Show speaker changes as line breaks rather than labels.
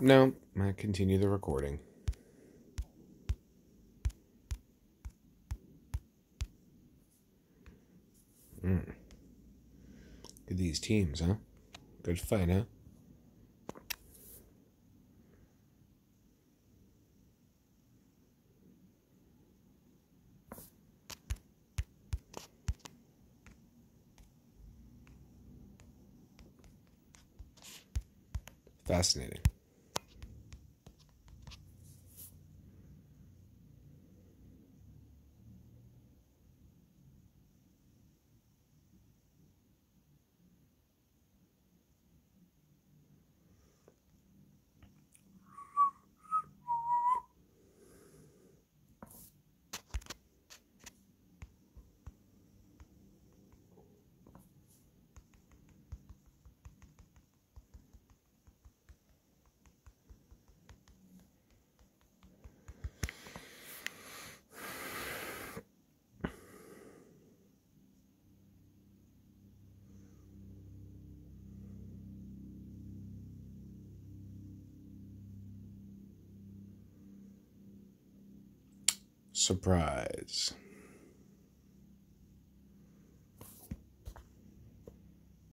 No, I continue the recording. Mm. Look these teams, huh? Good fight, huh? Fascinating. Surprise.